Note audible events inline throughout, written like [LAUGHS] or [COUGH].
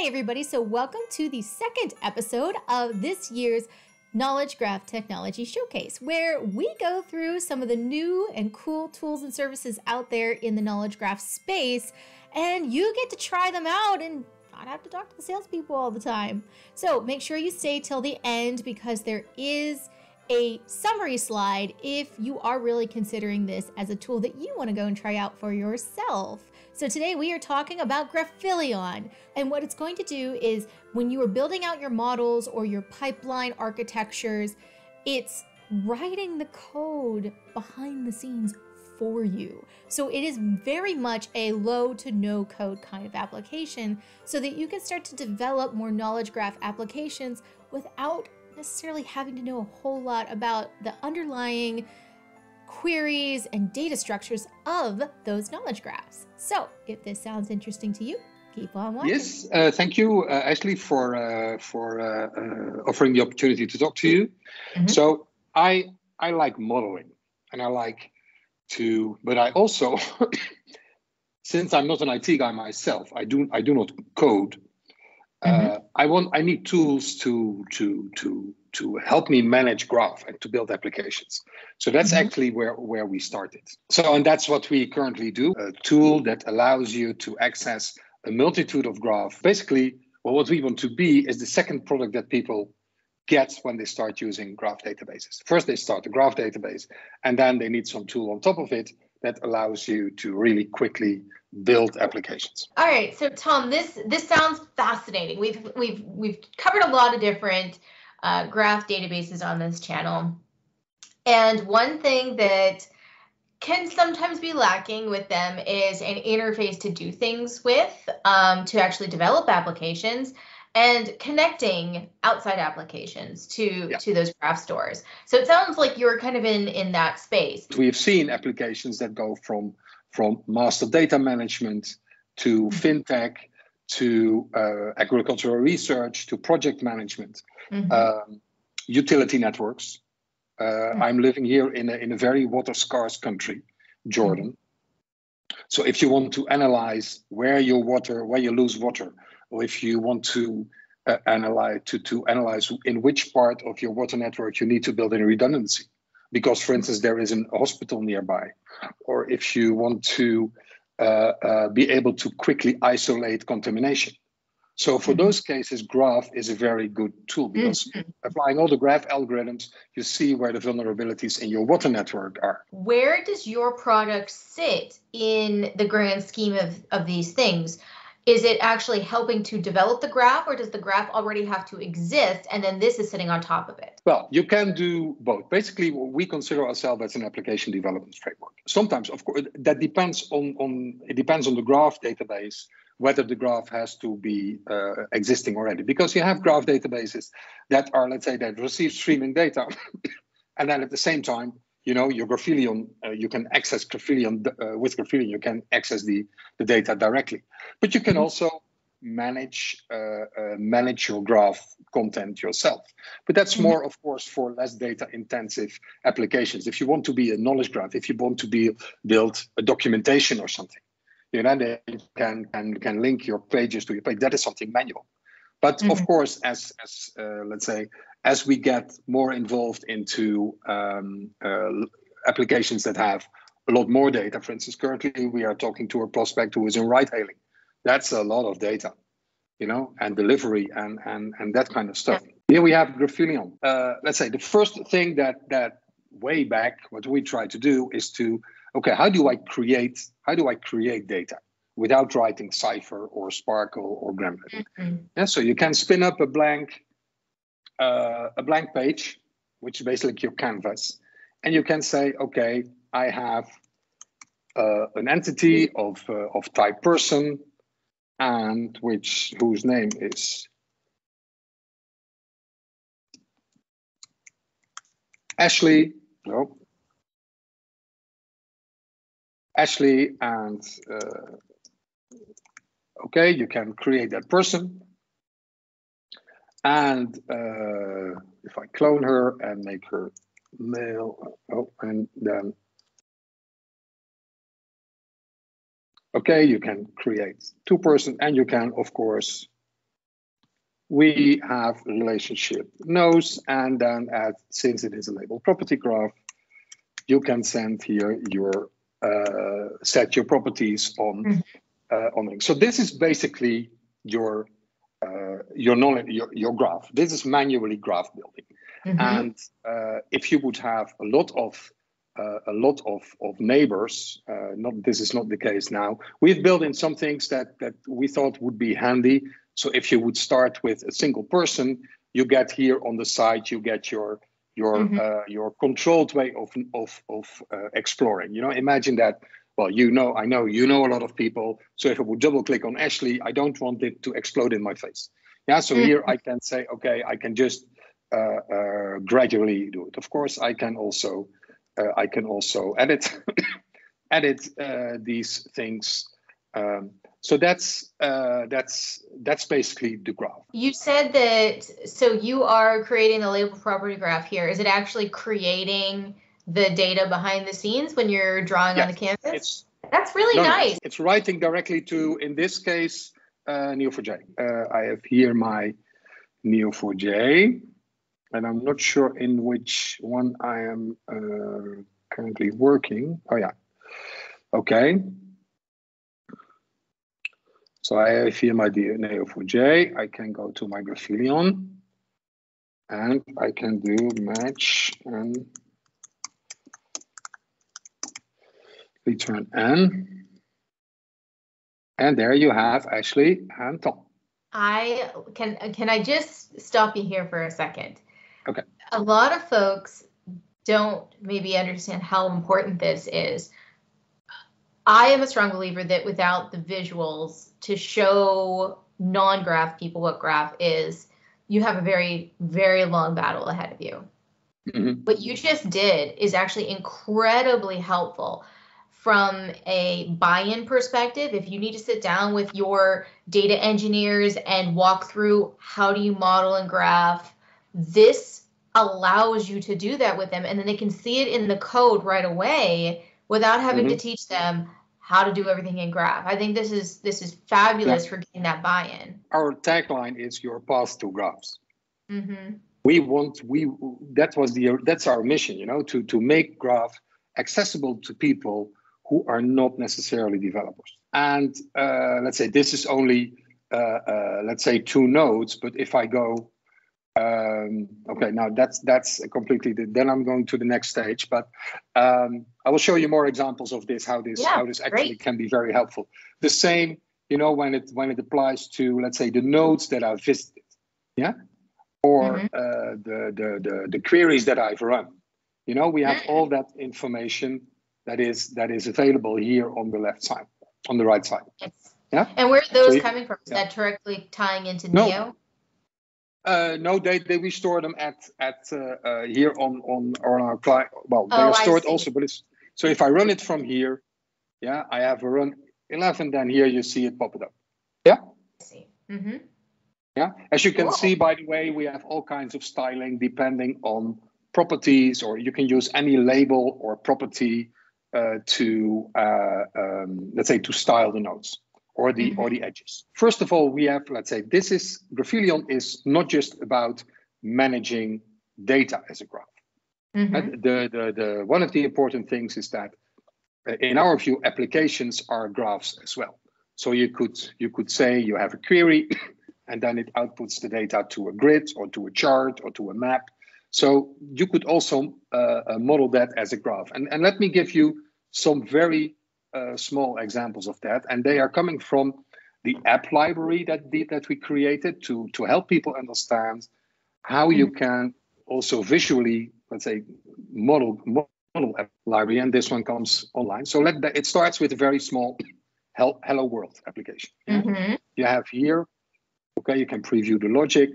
Hey, everybody. So, welcome to the second episode of this year's Knowledge Graph Technology Showcase, where we go through some of the new and cool tools and services out there in the knowledge graph space, and you get to try them out and not have to talk to the salespeople all the time. So, make sure you stay till the end because there is a summary slide if you are really considering this as a tool that you want to go and try out for yourself. So today we are talking about Graphileon. And what it's going to do is when you are building out your models or your pipeline architectures, it's writing the code behind the scenes for you. So it is very much a low to no code kind of application so that you can start to develop more knowledge graph applications without necessarily having to know a whole lot about the underlying queries and data structures of those knowledge graphs. So, if this sounds interesting to you, keep on watching. Yes, uh, thank you, uh, Ashleigh, for uh, for uh, uh, offering the opportunity to talk to you. Mm-hmm. So, I I like modeling, and I like to, but I also, [COUGHS] since I'm not an IT guy myself, I do I do not code. Mm-hmm. Uh, I want I need tools to to to to help me manage graph and to build applications. So that's mm-hmm. actually where where we started. So and that's what we currently do. A tool that allows you to access a multitude of graph. Basically, well, what we want to be is the second product that people get when they start using graph databases. First, they start a graph database, and then they need some tool on top of it that allows you to really quickly build applications. All right, so Tom, this this sounds fascinating. We've we've we've covered a lot of different uh, graph databases on this channel, and one thing that can sometimes be lacking with them is an interface to do things with um, to actually develop applications and connecting outside applications to yeah. to those graph stores. So it sounds like you're kind of in in that space. We've seen applications that go from from master data management to mm-hmm. fintech to uh, agricultural research to project management, mm-hmm. um, utility networks. Uh, mm-hmm. I'm living here in a, in a very water scarce country, Jordan. Mm-hmm. So if you want to analyze where your water, where you lose water, or if you want to uh, analyze to, to analyze in which part of your water network you need to build in redundancy, because for instance there is a hospital nearby, or if you want to uh, uh, be able to quickly isolate contamination. So for mm-hmm. those cases, Graph is a very good tool because mm-hmm. applying all the Graph algorithms, you see where the vulnerabilities in your water network are. Where does your product sit in the grand scheme of, of these things? Is it actually helping to develop the graph or does the graph already have to exist and then this is sitting on top of it? Well you can do both. Basically we consider ourselves as an application development framework. Sometimes of course that depends on on it depends on the graph database whether the graph has to be uh, existing already. Because you have graph databases that are let's say that receive streaming data [LAUGHS] and then at the same time you know your Graphileon, uh, you can access Graphileon uh, with Graphileon, you can access the, the data directly. But you can mm-hmm. also manage uh, uh, manage your graph content yourself. But that's mm-hmm. more, of course, for less data intensive applications. If you want to be a knowledge graph, if you want to be build a documentation or something, you know, then you can can can link your pages to your page. That is something manual. But mm-hmm. of course, as as uh, let's say, as we get more involved into um, uh, applications that have a lot more data, for instance, currently we are talking to a prospect who is in ride hailing. That's a lot of data, you know, and delivery and and and that kind of stuff. Yeah. Here we have Graphilion. Uh, let's say the first thing that that way back, what we try to do is to okay, how do I create how do I create data? without writing Cypher or SPARQL or Gremlin. Mm-hmm. Yeah, so you can spin up a blank uh, a blank page, which is basically your canvas, and you can say, okay, I have uh, an entity of uh, of type person, and which whose name is Ashley. No. Ashley and uh, okay, you can create that person. And uh, if I clone her and make her male, oh, and then, okay, you can create two person and you can, of course, we have relationship knows, and then at, since it is a label property graph, you can send here your uh, set your properties on mm-hmm. uh, on So this is basically your uh, your knowledge your, your graph. This is manually graph building, mm-hmm. and uh, if you would have a lot of uh, a lot of, of neighbors. Uh, not this is not the case now. We've built in some things that that we thought would be handy. So if you would start with a single person, you get here on the side, you get your your mm-hmm. uh, your controlled way of of of uh, exploring. You know, imagine that. Well, you know, I know you know a lot of people. So if I would double click on Ashley, I don't want it to explode in my face. Yeah. So mm-hmm. here I can say, okay, I can just uh, uh, gradually do it. Of course, I can also uh, I can also edit [COUGHS] edit uh, these things. Um, so that's uh, that's that's basically the graph. You said that so you are creating the label property graph here. Is it actually creating the data behind the scenes when you're drawing yes, on the canvas? That's really no, nice. It's writing directly to, in this case, uh, Neo4j. Uh, I have here my Neo4j and I'm not sure in which one I am uh, currently working. Oh yeah, okay. So I have here my Neo4j. I can go to my Graphileon and I can do match and return n. And there you have Ashley and Tom. I can can I just stop you here for a second? Okay. A lot of folks don't maybe understand how important this is. I am a strong believer that without the visuals to show non graph people what graph is, you have a very, very long battle ahead of you. Mm-hmm. What you just did is actually incredibly helpful from a buy in perspective. If you need to sit down with your data engineers and walk through how do you model and graph, this allows you to do that with them and then they can see it in the code right away without having mm-hmm. to teach them how to do everything in graph i think this is this is fabulous yeah. for getting that buy-in our tagline is your path to graphs mm-hmm. we want we that was the that's our mission you know to to make graph accessible to people who are not necessarily developers and uh, let's say this is only uh, uh, let's say two nodes but if i go um, okay, now that's that's completely. The, then I'm going to the next stage, but um, I will show you more examples of this. How this yeah, how this actually great. can be very helpful. The same, you know, when it when it applies to let's say the nodes that I've visited, yeah, or mm-hmm. uh, the, the the the queries that I've run. You know, we have mm-hmm. all that information that is that is available here on the left side, on the right side. Yes. Yeah. And where are those so coming from? Is yeah. that directly tying into no. Neo? Uh, no, they, they we store them at at uh, uh, here on on on our client. Well, they oh, are stored also, but it's so if I run it from here, yeah, I have a run 11. Then here you see it pop it up. Yeah. I see. Mm-hmm. Yeah. As you can cool. see, by the way, we have all kinds of styling depending on properties, or you can use any label or property uh, to uh, um, let's say to style the nodes or the mm-hmm. or the edges. First of all, we have let's say this is Graphileon is not just about managing data as a graph. Mm-hmm. The, the the one of the important things is that uh, in our view applications are graphs as well. So you could you could say you have a query [COUGHS] and then it outputs the data to a grid or to a chart or to a map. So you could also uh, uh model that as a graph. And, and let me give you some very uh, small examples of that, and they are coming from the app library that that we created to to help people understand how you mm-hmm. can also visually, let's say, model model app library, and this one comes online. So let it starts with a very small Hello World application. Mm-hmm. You have here, okay, you can preview the logic,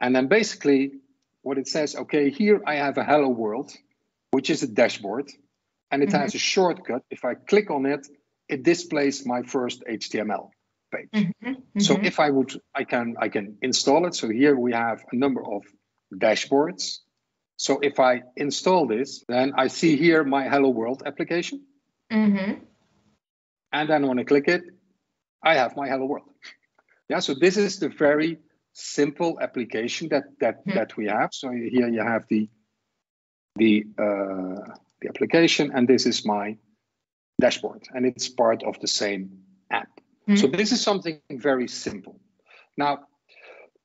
and then basically what it says, okay, here I have a Hello World, which is a dashboard and it mm-hmm. has a shortcut. If I click on it, it displays my first HTML page. Mm-hmm. Mm-hmm. So if I would, I can I can install it. So here we have a number of dashboards. So if I install this, then I see here my Hello World application. Mm-hmm. And then when I click it, I have my Hello World. Yeah, so this is the very simple application that that mm-hmm. that we have. So here you have the the uh, the application, and this is my dashboard, and it's part of the same app. Mm-hmm. So this is something very simple. Now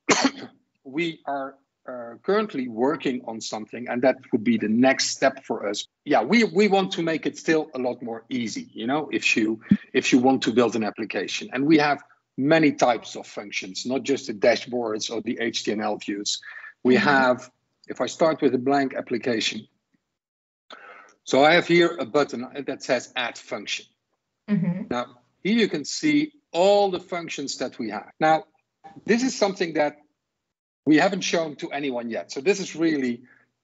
[COUGHS] we are uh, currently working on something, and that would be the next step for us. Yeah, we we want to make it still a lot more easy. You know, if you if you want to build an application, and we have many types of functions, not just the dashboards or the HTML views. We mm-hmm. have, if I start with a blank application, so I have here a button that says add function. Mm-hmm. Now, here you can see all the functions that we have. Now, this is something that we haven't shown to anyone yet. So this is really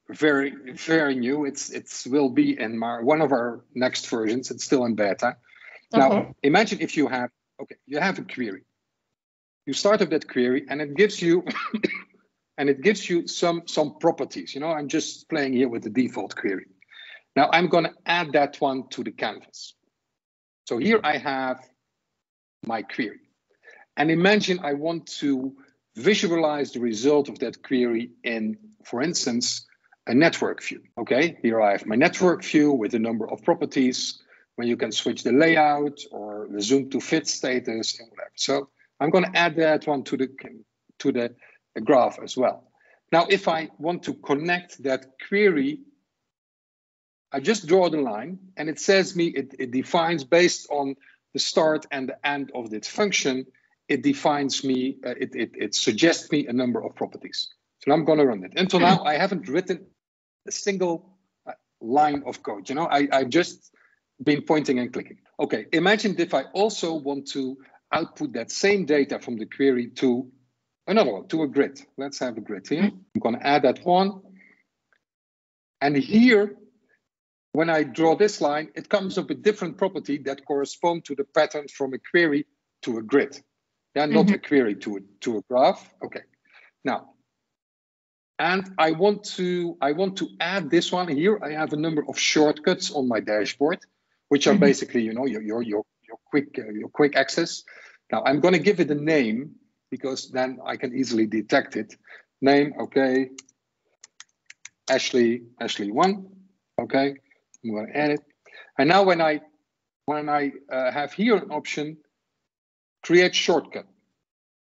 very, very new. It's it's will be in my, one of our next versions. It's still in beta. Okay. Now, imagine if you have okay, you have a query. You start up that query, and it gives you [COUGHS] and it gives you some some properties. You know, I'm just playing here with the default query. Now I'm going to add that one to the canvas. So here I have my query. And imagine I want to visualize the result of that query in, for instance, a network view. Okay, here I have my network view with a number of properties when you can switch the layout or the zoom to fit status and whatever. So I'm going to add that one to the to the graph as well. Now, if I want to connect that query I just draw the line and it says me, it, it defines based on the start and the end of this function, it defines me, uh, it, it, it suggests me a number of properties. So I'm going to run it. Until now, I haven't written a single uh, line of code. You know, I, I've just been pointing and clicking. Okay, imagine if I also want to output that same data from the query to another one, to a grid. Let's have a grid here. I'm going to add that one. And here when I draw this line, it comes up with different property that correspond to the pattern from a query to a grid. Yeah, not mm-hmm. a query to a, to a graph. Okay. Now, and I want to I want to add this one here. I have a number of shortcuts on my dashboard, which are mm-hmm. basically you know your your your, your quick uh, your quick access. Now I'm going to give it a name because then I can easily detect it. Name okay. Ashley Ashley one. Okay. I'm going to add it. And now when I when I uh, have here an option, create shortcut.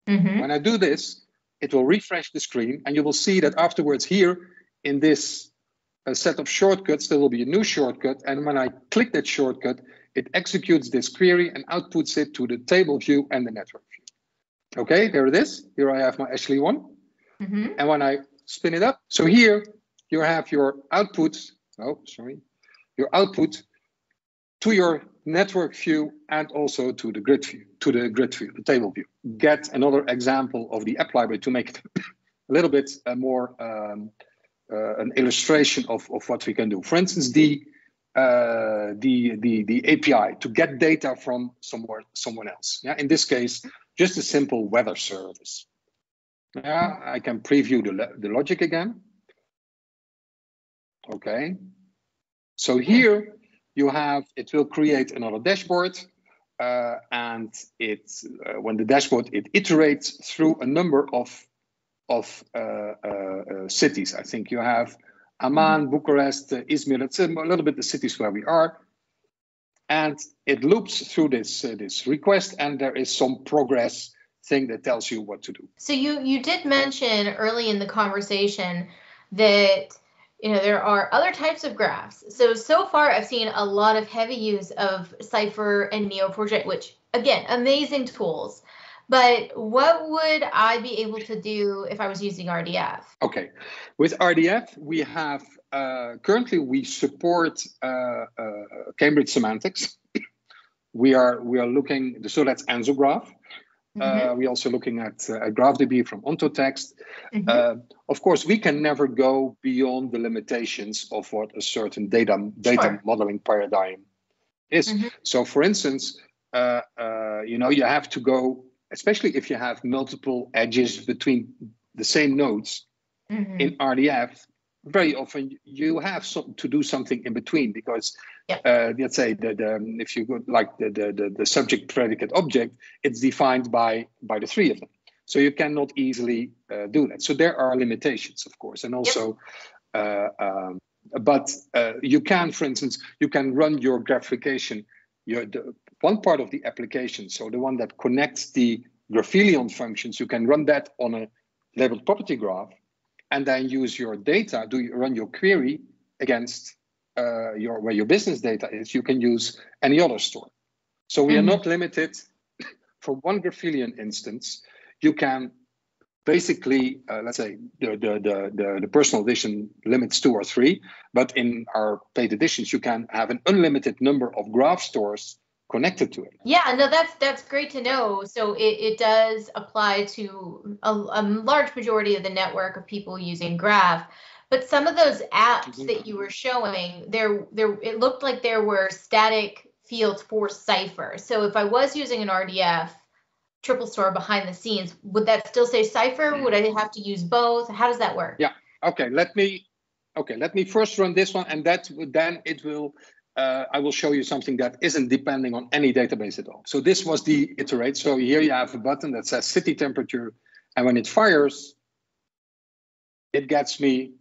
Mm-hmm. When I do this, it will refresh the screen and you will see that afterwards here in this uh, set of shortcuts, there will be a new shortcut. And when I click that shortcut, it executes this query and outputs it to the table view and the network view. Okay, there it is. Here I have my Ashley one. Mm-hmm. And when I spin it up, so here you have your output, Oh, sorry your output to your network view and also to the grid view, to the grid view, the table view. Get another example of the app library to make it [COUGHS] a little bit uh, more um, an illustration of, of what we can do. For instance, the uh, the the the API to get data from somewhere someone else. Yeah, in this case, just a simple weather service. Yeah, I can preview the the logic again. Okay, so here you have, it will create another dashboard uh, and it, uh, when the dashboard, it iterates through a number of, of uh, uh, uh cities. I think you have Amman, mm-hmm. Bucharest, Izmir, it's a little bit the cities where we are. And it loops through this, this request and there is some progress thing that tells you what to do. So you, you did mention early in the conversation that you know there are other types of graphs so so far i've seen a lot of heavy use of cypher and neo4j which again amazing tools but what would i be able to do if i was using rdf okay with rdf we have uh, currently we support uh, uh, cambridge semantics [CLEARS THROAT] we are we are looking so that's AnzoGraph Mm-hmm. Uh, we're also looking at, uh, at GraphDB from OntoText. Mm-hmm. Uh, of course, we can never go beyond the limitations of what a certain data data sure. modeling paradigm is. Mm-hmm. So, for instance, uh, uh, you know, you have to go, especially if you have multiple edges between the same nodes mm-hmm. in RDF. very often you have some, to do something in between because yeah. uh, let's say that um, if you go like the, the, the, the subject predicate object, it's defined by by the three of them. So you cannot easily uh, do that. So there are limitations, of course, and also, yep. uh, um, but uh, you can, for instance, you can run your graphification, your the, one part of the application, so the one that connects the Graphileon functions, you can run that on a labeled property graph, and then use your data. Do you run your query against uh, your where your business data is? You can use any other store. So we mm-hmm. are not limited [LAUGHS] for one Graphileon instance you can basically, uh, let's say the, the, the, the, the personal edition limits two or three, but in our paid editions, you can have an unlimited number of graph stores connected to it. Yeah, no, that's that's great to know. So it, it does apply to a, a large majority of the network of people using Graph. But some of those apps mm-hmm. that you were showing, there there it looked like there were static fields for Cypher. So if I was using an RDF, triple store behind the scenes, would that still say Cypher? Would I have to use both? How does that work? Yeah. Okay. Let me. Okay. Let me first run this one, and that then it will. Uh, I will show you something that isn't depending on any database at all. So this was the iterate. So here you have a button that says city temperature, and when it fires, it gets me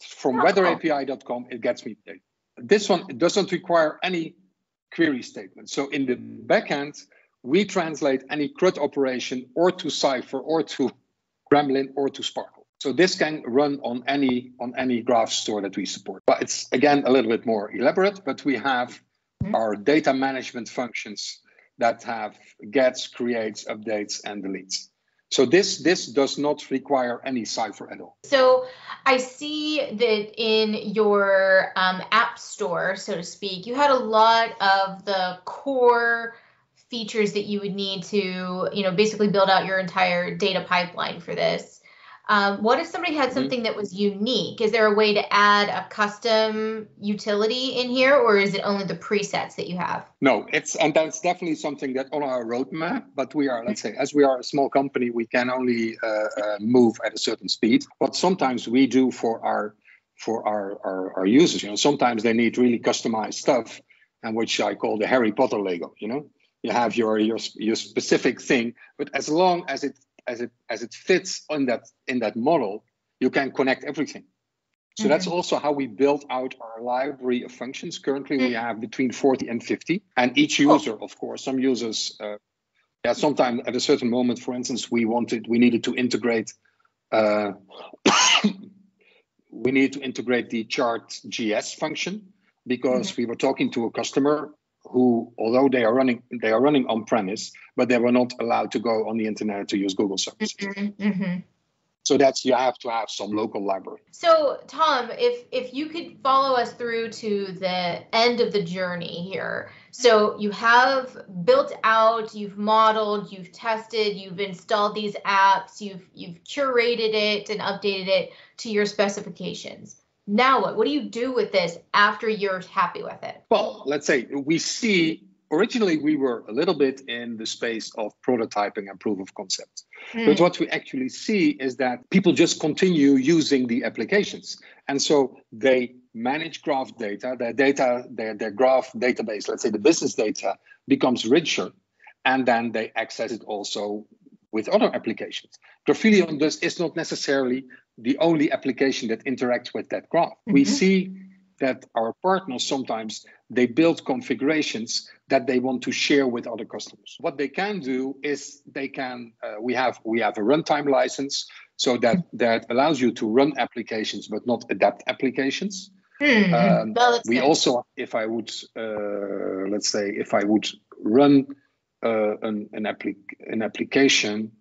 from weatherapi.com. It gets me data. This one it doesn't require any query statement. So in the backend, we translate any CRUD operation or to Cypher or to Gremlin or to SPARQL. So this can run on any on any graph store that we support. But it's again a little bit more elaborate, but we have mm-hmm. our data management functions that have gets, creates, updates, and deletes. So this this does not require any Cypher at all. So I see that in your um, app store, so to speak, you had a lot of the core features that you would need to, you know, basically build out your entire data pipeline for this. Um, what if somebody had mm-hmm. something mm-hmm. that was unique? Is there a way to add a custom utility in here, or is it only the presets that you have? No, it's and that's definitely something that on our roadmap. But we are, let's say, as we are a small company, we can only uh, uh, move at a certain speed. But sometimes we do for our for our, our our users. You know, sometimes they need really customized stuff, and which I call the Harry Potter Lego. You know, you have your your your specific thing but as long as it as it as it fits in that in that model you can connect everything so mm-hmm. that's also how we build out our library of functions currently mm-hmm. we have between 40 and 50 and each oh. user oh. of course some users uh, yeah sometimes at a certain moment for instance we wanted we needed to integrate uh, [COUGHS] we need to integrate the Chart.js function because mm-hmm. we were talking to a customer who, although they are running, they are running on premise, but they were not allowed to go on the internet to use Google services. Mm-hmm, mm-hmm. So that's you have to have some local library. So Tom, if if you could follow us through to the end of the journey here. So you have built out, you've modeled, you've tested, you've installed these apps, you've you've curated it and updated it to your specifications now what? What do you do with this after you're happy with it? Well, let's say we see originally we were a little bit in the space of prototyping and proof of concept. Mm. But what we actually see is that people just continue using the applications. And so they manage graph data, their data, their, their graph database, let's say the business data, becomes richer. And then they access it also with other applications. Graphileon does is not necessarily the only application that interacts with that graph. Mm-hmm. We see that our partners sometimes they build configurations that they want to share with other customers. What they can do is they can uh, we have we have a runtime license so that that allows you to run applications but not adapt applications. Mm-hmm. Um, well, we nice. also, if I would, uh, let's say, if I would run uh, an an, applic- an application,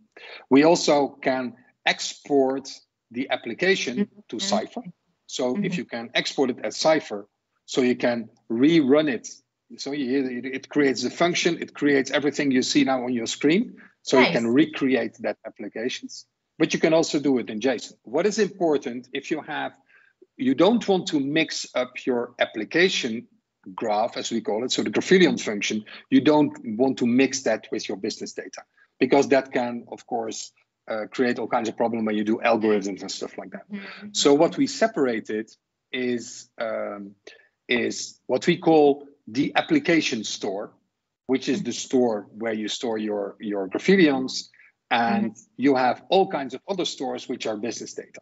we also can export the application mm-hmm. to Cypher. So mm-hmm. if you can export it as Cypher, so you can rerun it. So it, it creates the function, it creates everything you see now on your screen. So nice. you can recreate that applications. But you can also do it in JSON. What is important if you have, you don't want to mix up your application graph, as we call it, so the Graphileon function, you don't want to mix that with your business data because that can, of course, uh, create all kinds of problem when you do algorithms and stuff like that. Mm-hmm. So what we separated is um, is what we call the application store, which is the store where you store your your Graphileons, and mm-hmm. you have all kinds of other stores which are business data.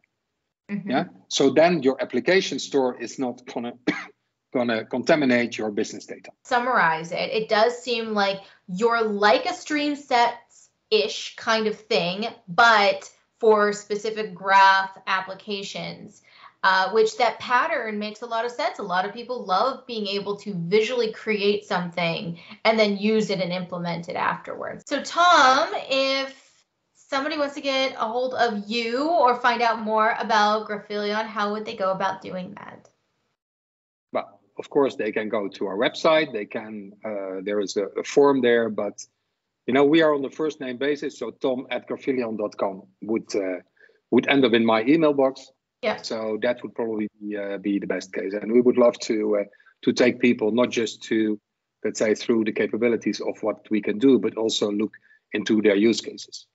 Mm-hmm. Yeah. So then your application store is not gonna gonna contaminate your business data. Summarize it. It does seem like you're like a stream StreamSets ish kind of thing, but for specific graph applications. Uh, which that pattern makes a lot of sense. A lot of people love being able to visually create something and then use it and implement it afterwards. So, Tom, if somebody wants to get a hold of you or find out more about Graphileon, how would they go about doing that? Of course, they can go to our website. They can. Uh, there is a, a, form there, but you know we are on the first name basis. So Tom at Graphileon.com would uh, would end up in my email box. Yeah. So that would probably be, uh, be the best case, and we would love to uh, to take people not just to let's say through the capabilities of what we can do, but also look into their use cases.